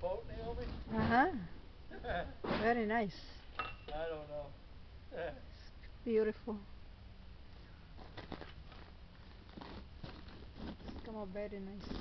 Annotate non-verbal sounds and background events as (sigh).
boat, Naomi? Uh-huh. (laughs) Very nice. I don't know. It's Beautiful. It's come out very nice.